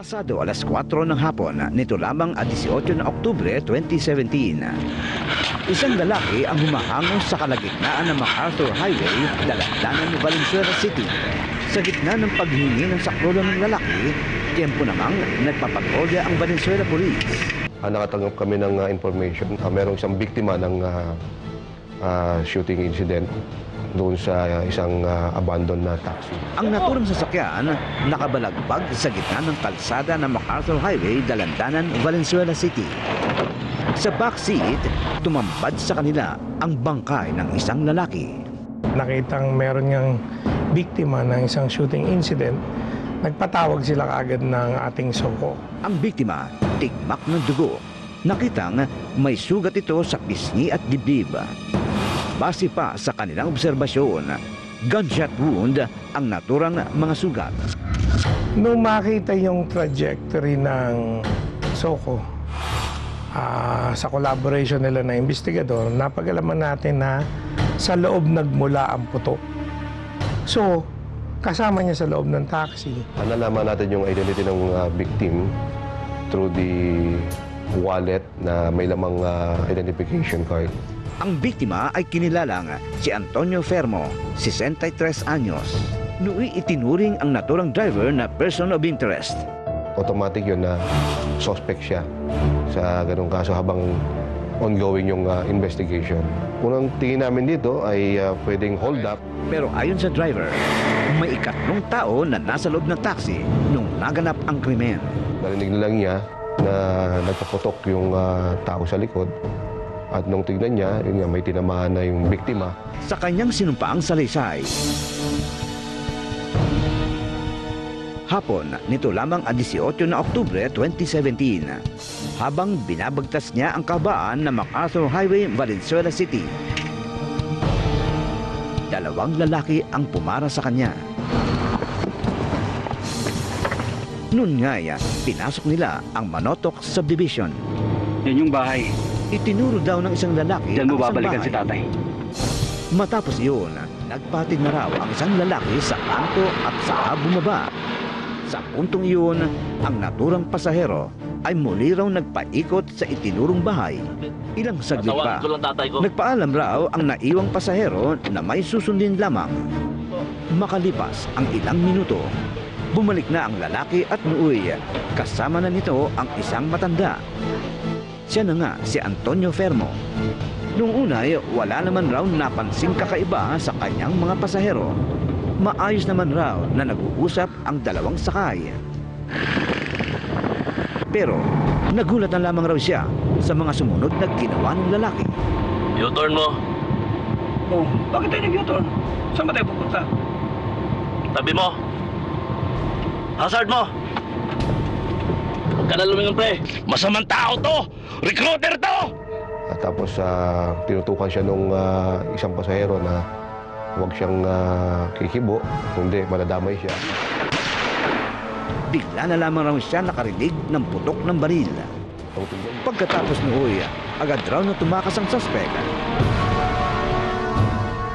Pasado alas 4 ng hapon, nito lamang at 18 na Oktubre 2017. Isang lalaki ang humahango sa kalagitnaan ng MacArthur Highway, dalandanan ni Valenzuela City. Sa gitna ng paghingi ng saklolo ng lalaki, tiyempo namang nagpapatrolya ang Valenzuela Police. Ah, nakatanggap kami ng ah, information. Ah, merong isang biktima ng ah, ah, shooting incident doon sa isang ah, abandoned na taxi. Ang naturang sasakyan, nakabalagbag sa gitna ng kalsada ng MacArthur Highway, dalandanan, Valenzuela City. Sa backseat, tumambad sa kanila ang bangkay ng isang lalaki. nakitang meron niyang biktima ng isang shooting incident, nagpatawag sila kaagad ng ating soko. Ang biktima, tigmak ng dugo. Nakitang may sugat ito sa pisngi at dibdib. Base pa sa kanilang obserbasyon, gunshot wound ang naturang mga sugat. Nung makita yung trajectory ng soko, ah, sa collaboration nila na investigador, napagalaman natin na sa loob nagmula ang putok. So, kasama niya sa loob ng taxi, nalaman natin yung identity ng ah, victim through the wallet na may lamang ah, identification card. Ang biktima ay kinilalang si Antonio Fermo, 63 anyos. Nooy itinuring ang naturang driver na person of interest. Automatic yun na suspect siya sa ganung kaso habang ongoing yung ah, investigation. Unang tingin namin dito ay ah, pwedeng hold up Pero ayon sa driver, may ikatlong tao na nasa loob ng taxi nung naganap ang krimen. Narinig na lang niya na nagpaputok yung ah, tao sa likod. At nung tignan niya, yun nga, may tinamaan na yung biktima. Sa kanyang sinumpaang salaysay, Hapon, nito lamang ang 18 na Oktubre 2017. Habang binabagtas niya ang kabaan ng MacArthur Highway, Valenzuela City. Dalawang lalaki ang pumara sa kanya. Noon nga, pinasok nila ang Manotok Subdivision. Yan yung bahay. Itinuro daw ng isang lalaki Diyan mo ang isang babalikan bahay. si tatay. Matapos iyon, nagpatid na raw ang isang lalaki sa kanto at saka bumaba. Sa puntong iyon, ang naturang pasahero ay muli raw nagpaikot sa itinurong bahay. Ilang saglit pa, Tawagan ko lang tatay ko. nagpaalam raw ang naiwang pasahero na may susundin lamang. Makalipas ang ilang minuto, bumalik na ang lalaki at nuuy. Kasama na nito ang isang matanda. Siya na nga si Antonio Fermo. Noong unay, wala naman raw napansing kakaiba sa kanyang mga pasahero. Maayos naman raw na nag-uusap ang dalawang sakay. Pero nagulat na lamang raw siya sa mga sumunod na ginawa ng lalaki. U-turn mo. Oh, bakit tayo nag-U-turn? Saan ba tayo pupunta? Tabi mo. Hazard mo. Ka na lumingon, pre. Masamang tao to. Recruiter to. At tapos ah, tinutukan siya nung ah, isang pasahero na huwag siyang ah, kikibo, kundi madadamay siya. Bigla na lamang raw siya nakarinig ng putok ng baril. Pagkatapos nuhoy, agad raw na tumakas ang suspect.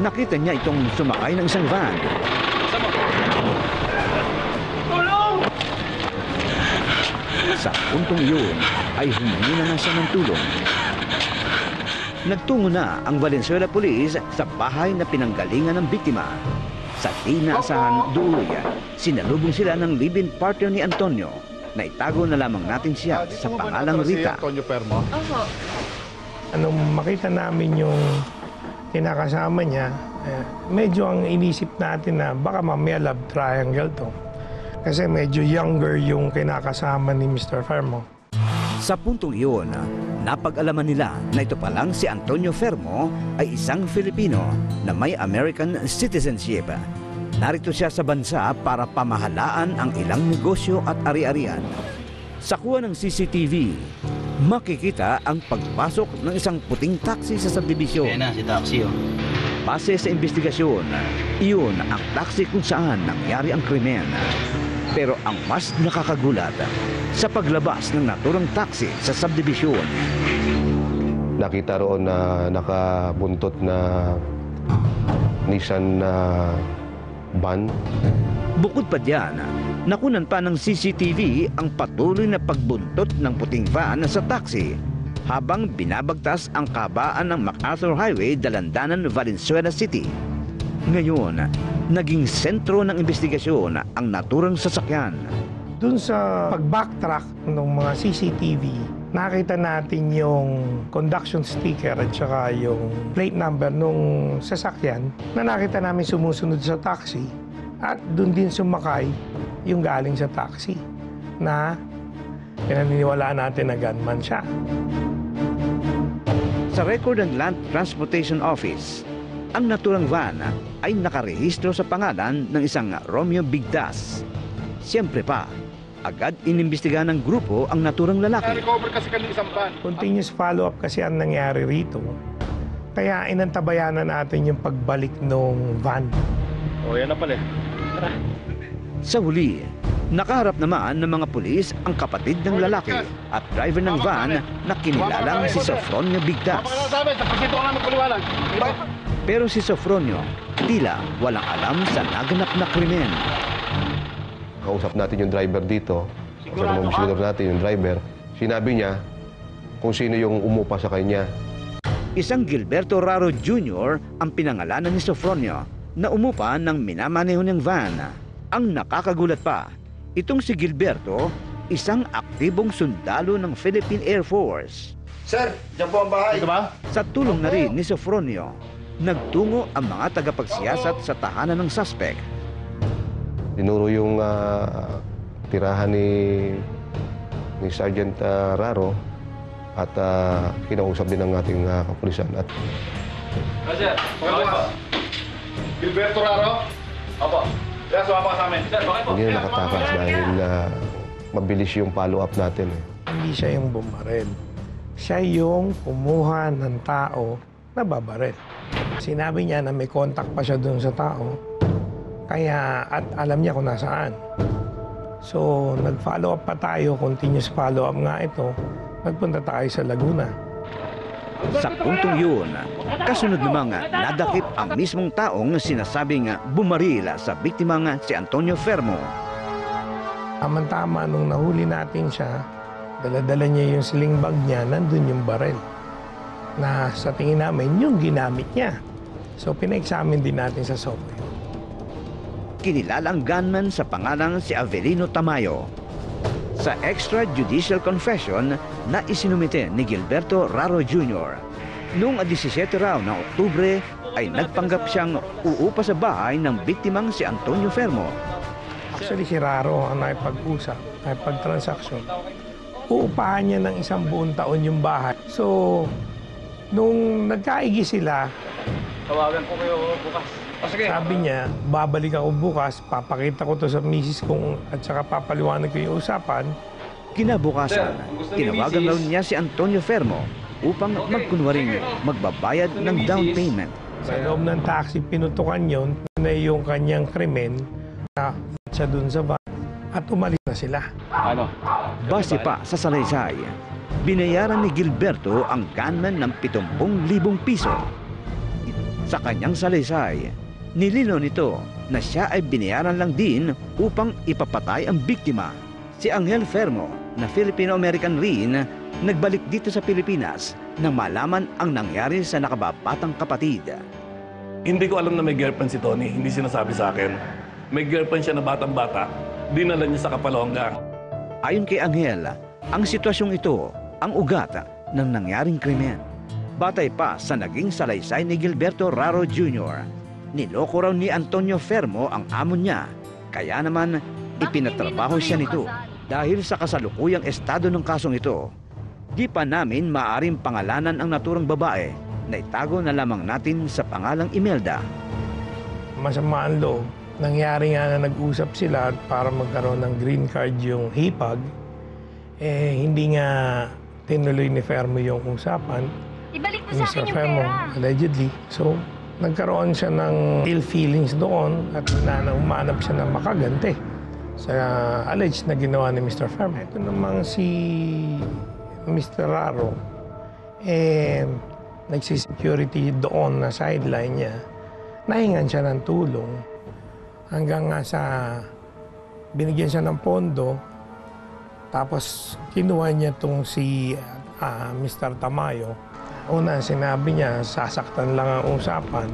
Nakita niya itong sumakay ng isang van. Sa puntong iyon ay humingi na nga siya ng tulong. Nagtungo na ang Valenzuela Police sa bahay na pinanggalingan ng biktima. Sa di naasahan doon, sinalubong sila ng live-in partner ni Antonio na itago na lamang natin siya sa pangalang Rita. Antonio Permo? Opo. Anong makita namin yung kinakasama niya, eh, medyo ang inisip natin na baka mamaya love triangle to. Kasi medyo younger yung kinakasama ni Mr. Fermo. Sa puntong iyon, napag-alaman nila na ito palang si Antonio Fermo ay isang Filipino na may American citizenship. Narito siya sa bansa para pamahalaan ang ilang negosyo at ari-arian. Sa kuha ng CCTV, makikita ang pagpasok ng isang puting taxi sa subdivision. na, si taxi oh. Base sa investigasyon, iyon ang taxi kung saan nangyari ang krimen. Pero ang mas nakakagulat, sa paglabas ng naturang taxi sa subdivision, nakita roon na nakabuntot na Nissan na van. Bukod pa diyan, nakunan pa ng CCTV ang patuloy na pagbuntot ng puting van sa taxi habang binabagtas ang kabaan ng MacArthur Highway Dalandanan, Valenzuela City. Ngayon, naging sentro ng investigasyon ang naturang sasakyan. Dun sa pag-backtrack ng mga CCTV, nakita natin yung conduction sticker at saka yung plate number nung sasakyan na nakita namin sumusunod sa taxi at dun din sumakay yung galing sa taxi na pinaniniwalaan natin na gunman siya. Sa Record and Land Transportation Office, ang naturang van ay nakarehistro sa pangalan ng isang Romeo Bigdas. Siyempre pa, agad inimbestigahan ng grupo ang naturang lalaki. Continuous follow-up kasi ang nangyari rito. Kaya inantabayanan natin yung pagbalik ng van. O, yan na pala eh. Sa huli, nakaharap naman ng mga pulis ang kapatid ng lalaki at driver ng van na kinilalang si Sofronio Bigdas. Pero si Sofronio, tila walang alam sa naganap na krimen. Kausap natin yung driver dito. Kasi mga investigador natin yung driver. Sinabi niya kung sino yung umupa sa kanya. Isang Gilberto Raro Jr. ang pinangalanan ni Sofronio na umupa ng minamaneho niyang van. Ang nakakagulat pa, itong si Gilberto, isang aktibong sundalo ng Philippine Air Force. Sir, dyan po ang bahay. Ito ba? Sa tulong na rin ni Sofronio, nagtungo ang mga tagapagsiyasat sa tahanan ng suspect. Tinuro yung ah, tirahan ni ni Sergeant ah, Raro at ah, kinausap din ng ating ah, kapulisan at Sir, bakit po? Gilberto Raro. Opo. Sumama ka sa amin. Sir, bakit po? hindi na nakatakas dahil ah, mabilis yung follow-up natin. eh. Hindi siya yung bumarel. Siya yung kumuha ng tao na babarel. Sinabi niya na may contact pa siya doon sa tao. Kaya, at alam niya kung nasaan. So, nag-follow up pa tayo, continuous follow up nga ito. Nagpunta tayo sa Laguna. Sa puntong yun, kasunod namang nadakip ang mismong taong sinasabing bumaril sa biktimang si Antonio Fermo. Tama-tama nung nahuli natin siya, dala-dala niya yung sling bag niya, nandun yung barel. Na sa tingin namin, yung ginamit niya. So, pina-examine din natin sa software. Kinilala ang gunman sa pangalang si Avelino Tamayo. Sa extrajudicial confession na isinumite ni Gilberto Raro Jr. Noong 17 raw ng Oktubre ay nagpanggap siyang uupa sa bahay ng biktimang si Antonio Fermo. Actually, si Raro ang nakipag-usap, nakipag-transaction. Uupahan niya ng isang buong taon yung bahay. So, nung nagkaigi sila, Tawagan ko kayo bukas. O, sige. sabi niya, babalik ako bukas, papakita ko to sa misis kong at saka papaliwanag ko yung usapan. Kinabukasan, Sir, gusto ni tinawagan Mrs. raw niya si Antonio Fermo upang magkunwaring magbabayad ng down payment. Sa loob ng taxi, pinutukan yon na yung kanyang krimen na siya dun sa van at umalis na sila. Ano? Base pa sa salaysay, binayaran ni Gilberto ang gunman ng 70,000 piso. Sa kanyang salaysay, nilino nito na siya ay binayaran lang din upang ipapatay ang biktima. Si Angel Fermo na Filipino-American rin nagbalik dito sa Pilipinas nang malaman ang nangyari sa nakababatang kapatid. Hindi ko alam na may girlfriend si Tony. Hindi sinasabi sa akin. May girlfriend siya na batang-bata. Dinala niya sa Kapalongga. Ayon kay Angel, ang sitwasyong ito ang ugat ng nangyaring krimen. Batay pa sa naging salaysay ni Gilberto Raro Jr. Niloko raw ni Antonio Fermo ang amo niya. Kaya naman ipinatrabaho siya nito dahil sa kasalukuyang estado ng kasong ito. Di pa namin maaring pangalanan ang naturang babae na itago na lamang natin sa pangalang Imelda. Masama ang loob. Nangyari nga na nag-usap sila para magkaroon ng green card yung hipag, eh hindi nga tinuloy ni Fermo yung usapan. Ibalik mo sa akin yung Fermo, pera. allegedly. So, nagkaroon siya ng ill feelings doon at na, na umanap siya ng makaganti sa alleged na ginawa ni Mr. Fermo. Ito namang si Mr. Raro, eh, nagsisecurity doon na sideline niya. Nahingan siya ng tulong Hanggang nga sa binigyan siya ng pondo, tapos kinuha niya tong si ah, Mr. Tamayo. Una, sinabi niya, sasaktan lang ang usapan.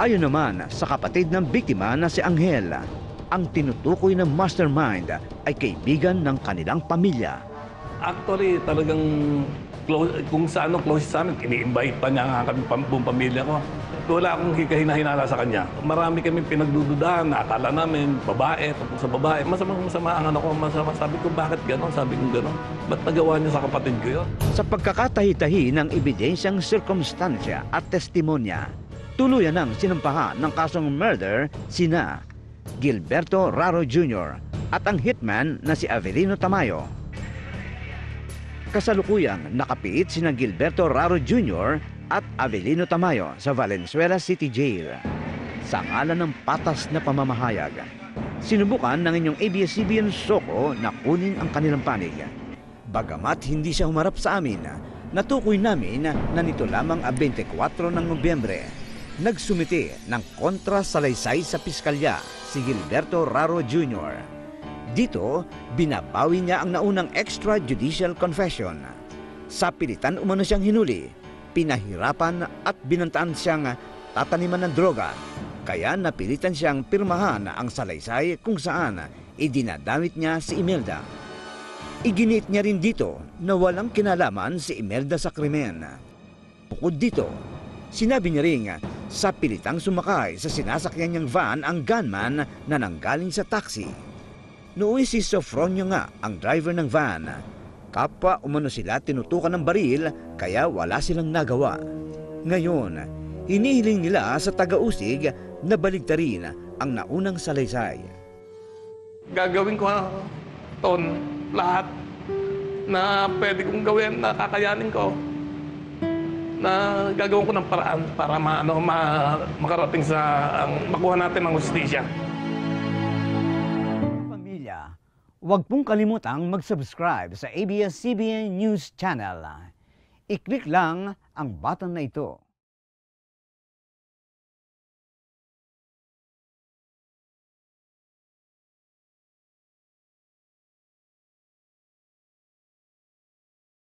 Ayon naman sa kapatid ng biktima na si Angel, ang tinutukoy ng mastermind ay kaibigan ng kanilang pamilya. Actually, talagang close, kung sa ano close sa amin, ini-invite pa niya nga kami buong pamilya ko. Wala akong hikahina-hinala sa kanya. Marami kami pinagdududahan, akala namin, babae, tungkol sa babae. Masama masama ang ano ko, masama. Sabi ko, bakit gano'n? Sabi ko gano'n. Ba't nagawa niya sa kapatid ko yun? Sa pagkakatahi-tahi ng ebidensyang sirkumstansya at testimonya, tuluyan ng sinampahan ng kasong murder sina Gilberto Raro Jr. at ang hitman na si Avelino Tamayo. Kasalukuyang nakapiit sina Gilberto Raro Jr. at Avelino Tamayo sa Valenzuela City Jail. Sa ngalan ng patas na pamamahayag, sinubukan ng inyong ABS-CBN Soko na kunin ang kanilang panig. Bagamat hindi siya humarap sa amin, natukoy namin na nito lamang a 24 ng Nobyembre, nagsumite ng kontra salaysay sa piskalya si Gilberto Raro Jr. Dito, binabawi niya ang naunang extrajudicial confession. Sa pilitan umano siyang hinuli, pinahirapan at binantaan siyang tataniman ng droga. Kaya napilitan siyang pirmahan ang salaysay kung saan idinadamit niya si Imelda. Iginit niya rin dito na walang kinalaman si Imelda sa krimen. Bukod dito, sinabi niya rin sa pilitang sumakay sa sinasakyan niyang van ang gunman na nanggaling sa taxi. Nooy si Sofronio nga ang driver ng van. Kapwa umano sila tinutukan ng baril kaya wala silang nagawa. Ngayon, hinihiling nila sa taga-usig na baligtarin ang naunang salaysay. Gagawin ko, Ton, lahat na pwede kong gawin, na kakayanin ko. Na gagawin ko ng paraan para ma, ano, ma, makarating sa, ang, makuha natin ang justisya. Huwag pong kalimutang mag-subscribe sa ABS-CBN News Channel. I-click lang ang button na ito.